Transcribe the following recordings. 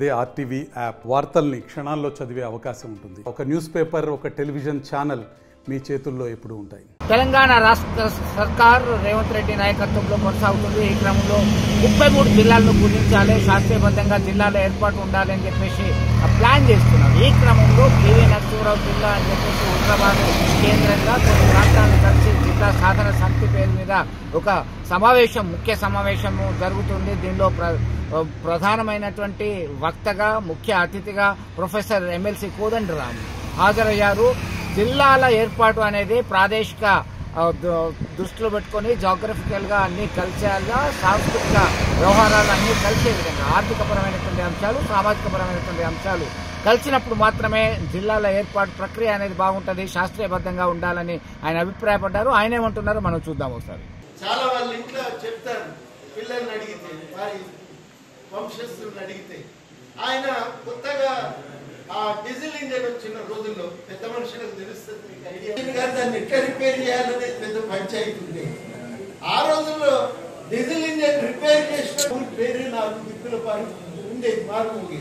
అదే RTV app వార్తల్ని క్షణాల్లో చదివే అవకాశం ఉంటుంది. ఒక న్యూస్ పేపర్ ఒక టెలివిజన్ ఛానల్ మీ చేతుల్లో ఎప్పుడు ఉంటాయి. తెలంగాణ రాష్ట్ర సర్కార్ రేవంత్ రెడ్డి నాయకత్వంలో కొనసాగుతుంది. ఈ క్రమంలో ముప్పై మూడు జిల్లాలను గుర్తించాలి శాస్త్రీయబద్ధంగా జిల్లాల ఏర్పాటు ఉండాలి అని చెప్పేసి ప్లాన్ చేస్తున్నారు. ఈ క్రమంలో పివి నరసింహరావు జిల్లా అని చెప్పేసి హైదరాబాద్ కేంద్రంగా కొన్ని ప్రాంతాలను కలిసి జిల్లా సాధన సమితి పేరు మీద ఒక సమావేశం ముఖ్య సమావేశము జరుగుతుంది. దీనిలో ప్ర ప్రధానమైనటువంటి వక్తగా ముఖ్య అతిథిగా ప్రొఫెసర్ ఎమ్మెల్సీ కోదండరామ్ హాజరయ్యారు. జిల్లాల ఏర్పాటు అనేది ప్రాదేశిక దృష్టిలో పెట్టుకొని జాగ్రఫికల్గా అన్ని కల్చర్గా సాంస్కృతిక వ్యవహారాలు అన్ని కలిసే విధంగా ఆర్థికపరమైనటువంటి అంశాలు సామాజికపరమైనటువంటి అంశాలు కలిసినప్పుడు మాత్రమే జిల్లాల ఏర్పాటు ప్రక్రియ అనేది బాగుంటుంది శాస్త్రీయబద్ధంగా ఉండాలని ఆయన అభిప్రాయపడ్డారు. ఆయన ఏమంటున్నారో మనం చూద్దాం ఒకసారి. చాలా వాళ్ళ ఇంట్లో చెప్తారు పిల్లల్ని అడిగితే వారి వంశస్థులను అడిగితే. ఆయన కొత్తగా ఆ డీజిల్ ఇంజన్ వచ్చిన రోజుల్లో పెద్ద మనుషులకు తెలుస్తుంది దాన్ని ఎట్లా రిపేర్ చేయాలనేది పెద్ద పంచాయతీ ఉంది ఆ రోజుల్లో డీజిల్ ఇంజన్ రిపేర్ చేసిన పేరు నాకు దిక్కుల పాలు ఉండేది మార్పు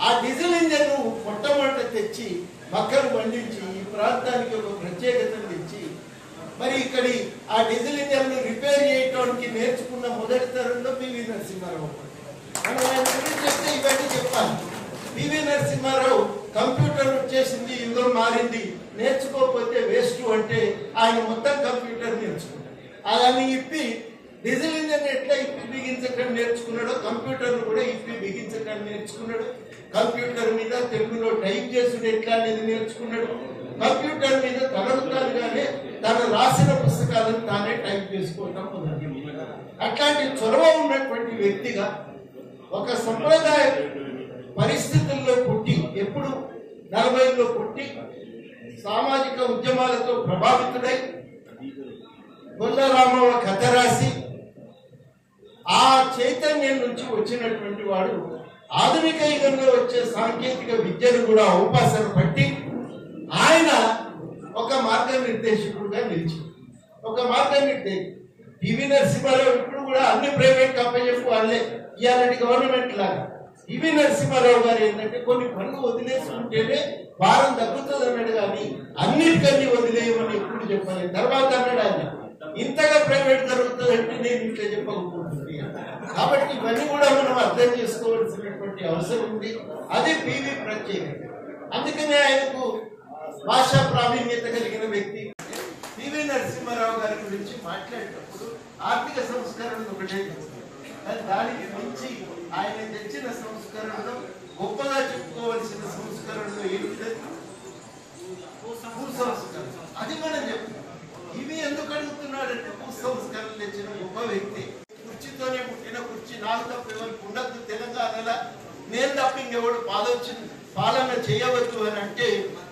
ఆ డీజిల్ ఇంజన్ మొట్టమొదట తెచ్చి మక్కలు పండించి ఈ ప్రాంతానికి ఒక ప్రత్యేకతను తెచ్చి మరి ఇక్కడి ఆ డీజిల్ ఇంజన్ రిపేర్ చేయడానికి నేర్చుకున్న మొదటి తరంలో పివి నరసింహారావు. మనం గురించి చెప్తే ఇవన్నీ చెప్పాలి. పివి నరసింహారావు కంప్యూటర్ వచ్చేసింది యుగం మారింది. నేర్చుకోకపోతే వేస్ట్ అంటే ఆయన మొత్తం కంప్యూటర్ నేర్చుకున్నాడు అదని ఇప్పి డీజిల్ ఇంజన్ ఎట్లా ఇప్పి బిగించడం నేర్చుకున్నాడో కంప్యూటర్ కూడా ఇప్పి బిగించడం నేర్చుకున్నాడు. కంప్యూటర్ మీద తెలుగులో టైప్ చేసుడు ఎట్లా అనేది నేర్చుకున్నాడు. కంప్యూటర్ మీద తనలుతానుగానే తను రాసిన పుస్తకాలను తానే టైప్ చేసుకోవటం అట్లాంటి చొరవ ఉన్నటువంటి వ్యక్తిగా ఒక సంప్రదాయం నలభైలో పుట్టి సామాజిక ఉద్యమాలతో ప్రభావితుడై గొల్లరామవ కథ రాసి ఆ చైతన్యం నుంచి వచ్చినటువంటి వాడు ఆధునిక యుగంలో వచ్చే సాంకేతిక విద్యను కూడా ఉపాసన పట్టి ఆయన ఒక మార్గనిర్దేశకుడుగా నిలిచి ఒక మార్గనిర్దేశ పివి నరసింహారావు ఇప్పుడు కూడా అన్ని ప్రైవేట్ కంపెనీ వాళ్ళే. ఇవాళ గవర్నమెంట్ లాగా. ఇవి నరసింహారావు గారు ఏంటంటే కొన్ని పనులు వదిలేసి ఉంటేనే భారం తగ్గుతుంది అన్నాడు కానీ అన్నిటికన్నీ వదిలేయమని ఎప్పుడు చెప్పాలి? తర్వాత అన్నాడు ఆయన. ఇంతగా ప్రైవేట్ జరుగుతుంది అంటే నేను ఇట్లా చెప్పకపోతుంది. కాబట్టి ఇవన్నీ కూడా మనం అర్థం చేసుకోవాల్సినటువంటి అవసరం ఉంది. అది పివి ప్రత్యేకత. అందుకనే ఆయనకు భాషా ప్రావీణ్యత కలిగిన వ్యక్తి. పివి నరసింహారావు గారి గురించి మాట్లాడేటప్పుడు ఆర్థిక సంస్కరణ ఒకటే. చెప్తారు. దానికి మించి ఆయన తెచ్చిన సంస్కరణలో గొప్పగా చెప్పుకోవలసిన సంస్కరణలు ఏంటి భూ అది మనం చెప్తున్నాం ఇవి ఎందుకు అడుగుతున్నాడంటే భూ తెచ్చిన గొప్ప వ్యక్తి. కుర్చీతోనే పుట్టిన కుర్చీ నాకు తప్ప ఎవరికి ఉండద్దు తెలంగాణలో. నేను తప్ప ఇంకెవడు పాలొచ్చి పాలన చేయవద్దు అని అంటే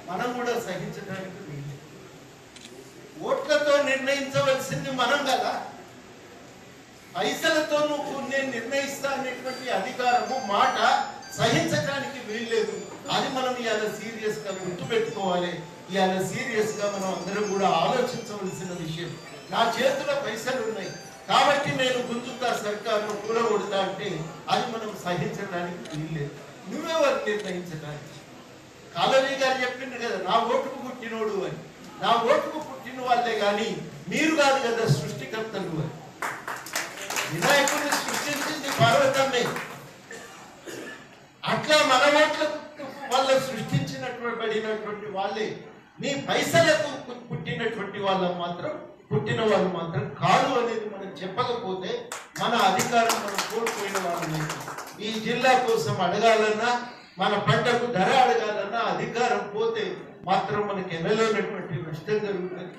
మనం కూడా సహించడానికి ఓట్లతో నిర్ణయించవలసింది మనం కదా. పైసలతో నువ్వు నేను నిర్ణయిస్తా అనేటువంటి అధికారము మాట సహించడానికి వీల్లేదు. అది మనం ఇవాళ సీరియస్గా గుర్తుపెట్టుకోవాలి. ఇవాళ సీరియస్గా మనం అందరం కూడా ఆలోచించవలసిన విషయం. నా చేతిలో పైసలు ఉన్నాయి. కాబట్టి నేను గుంజుతా సర్కారును కూలగొడతా అంటే అది మనం సహించడానికి వీల్లేదు. నువ్వెవరు నిర్ణయించడానికి కాలనీ గారు చెప్పిండు కదా నా ఓటుకు పుట్టినోడు అని. నా ఓటుకు పుట్టిన వాళ్ళే కానీ మీరు కాదు కదా సృష్టికర్తలు అని. వినాయకుడిని సృష్టించింది పార్వతమ్మే అట్లా మన ఓట్ల వాళ్ళ సృష్టించినటువంటి పడినటువంటి వాళ్ళే. నీ పైసలకు పుట్టినటువంటి వాళ్ళ మాత్రం పుట్టిన వాళ్ళు మాత్రం కాదు అనేది మనం చెప్పకపోతే మన అధికారం మనం కోల్పోయిన వాళ్ళమే ఈ జిల్లా కోసం అడగాలన్నా మన పంటకు ధర అడగాలన్నా అధికారం పోతే మాత్రం మనకి ఎనలేనటువంటి నష్టం జరుగుతుంది.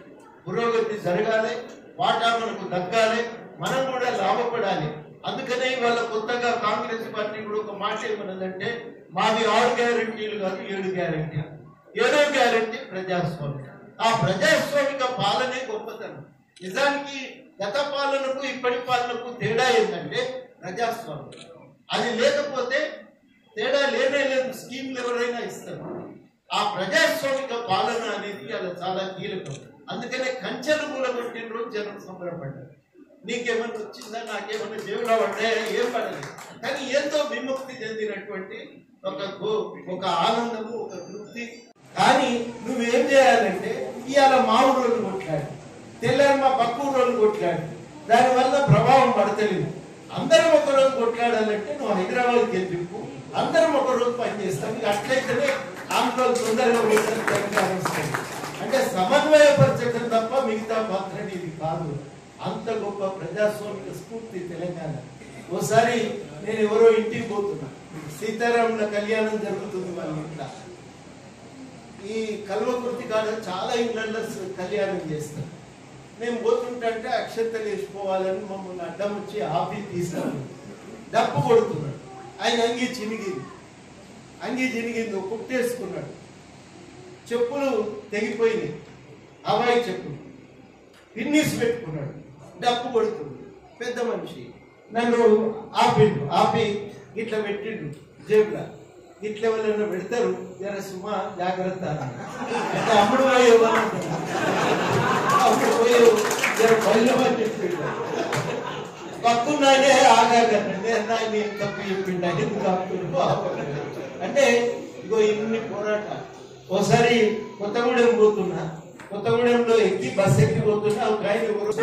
పురోగతి జరగాలి వాటా మనకు దక్కాలి మనం కూడా లాభపడాలి. అందుకనే ఇవాళ కొత్తగా కాంగ్రెస్ పార్టీ కూడా ఒక మాట ఏమన్నదంటే మాది ఆరు గ్యారంటీలు కాదు ఏడు గ్యారంటీ ఏడో గ్యారంటీ ప్రజాస్వామిక. ఆ ప్రజాస్వామిక పాలనే గొప్పతనం. నిజానికి గత పాలనకు ఇప్పటి పాలనకు తేడా ఏంటంటే ప్రజాస్వామ్యం అది లేకపోతే తేడా లేనే లేదు స్కీమ్లు ఎవరైనా ఇస్తారు. ఆ ప్రజాస్వామిక పాలన అనేది అది చాలా కీలకం. అందుకనే కంచెలు మూలగొట్టిన రోజు జనం సంబరపడ్డారు. నీకేమన్నా వచ్చిందా? నాకేమన్నా జీవనం పడ్డాయా ఏం పడలేదు కానీ ఎంతో విముక్తి చెందినటువంటి ఒక ఒక ఆనందము ఒక తృప్తి. కానీ నువ్వేం చేయాలంటే ఇవాళ మామూలు రోజులు కొట్లాడు. తెల్లారి మా పక్క ఊరోళ్ళు కొట్లాడు. దానివల్ల ప్రభావం పడతలేదు. అందరం ఒక రోజు కొట్లాడాలంటే నువ్వు హైదరాబాద్కి వెళ్ళిపు అందరం ఒక రోజు పని ఇక అట్లయితేనే ఆందోళన తొందరగా పోతారు, అంటే సమన్వయపరచడం తప్ప మిగతా పాత్ర ఇది కాదు. అంత గొప్ప ప్రజాస్వామిక స్ఫూర్తి తెలంగాణ. ఓసారి నేను ఎవరో ఇంటికి పోతున్నా. సీతారాముల కళ్యాణం జరుగుతుంది వాళ్ళ ఇంట్లో ఈ కల్వకుర్తి కాడ చాలా ఇళ్ళలో కళ్యాణం చేస్తారు. మేము పోతుంటే అక్షత లేచిపోవాలని మమ్మల్ని అడ్డం వచ్చి ఆపి తీసుకున్నాడు డప్పు కొడుతున్నాడు. ఆయన అంగి చినిగింది. అంగి చినిగింది ఒక కుట్టేసుకున్నాడు. చెప్పులు తెగిపోయినాయి. అబ్బాయి చెప్పులు. పిన్నిస్ పెట్టుకున్నాడు. డప్పు కొడుతుంది. పెద్ద మనిషి. నన్ను ఆపిండు ఆపి ఇట్లా పెట్టిండు జేబులో. ఇట్లా ఎవరైనా పెడతారు జర సుమ జాగ్రత్త అంటే అమ్ముడు పోయి అప్పుడు పోయి జర బయలుమని చెప్పిండు. పక్కున్నానే ఆగాగండి అన్నా నేను తప్పు చెప్పిండు? ఎందుకు ఆపుతుండు అంటే ఇగో ఇన్ని పోరాట ఒకసారి కొత్తగూడెం పోతున్నా. కొత్తగూడెంలో ఎక్కి బస్ ఎక్కి పోతున్నా ఒక ఆయన ఎవరు?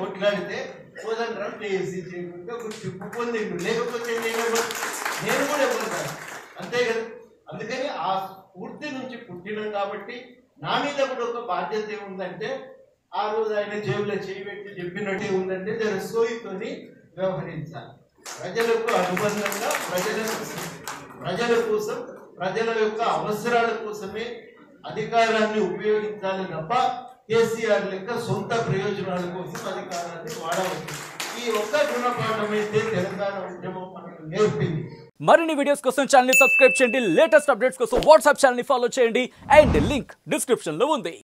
కొట్లాడితే పోదని రండి చేసి చేయకుండా ఒక చెప్పు పొందిండు లేకపోతే నేను నేను కూడా ఎవరు అంతే కదా? అందుకని ఆ స్ఫూర్తి నుంచి పుట్టినాం కాబట్టి నా మీద కూడా ఒక బాధ్యత ఏముందంటే ఆ రోజు ఆయన జేబులో చేయి పెట్టి ఉందంటే జర సోయితోని వ్యవహరించాలి. ప్రజలకు అనుబంధంగా ప్రజల ప్రజల కోసం ప్రజల యొక్క అవసరాల కోసమే అధికారాన్ని ఉపయోగించాలి తప్ప కేసీఆర్ లెక్క సొంత ప్రయోజనాల కోసం అధికారాన్ని వాడవచ్చు ఈ ఒక్క గుణపాఠం అయితే తెలంగాణ ఉద్యమం మనకు నేర్పింది. మరిన్ని వీడియోస్ కోసం ఛానల్ని సబ్స్క్రైబ్ చేయండి. లేటెస్ట్ అప్డేట్స్ కోసం వాట్సాప్ ఛానల్ని ఫాలో చేయండి. అండ్ లింక్ డిస్క్రిప్షన్లో ఉంది.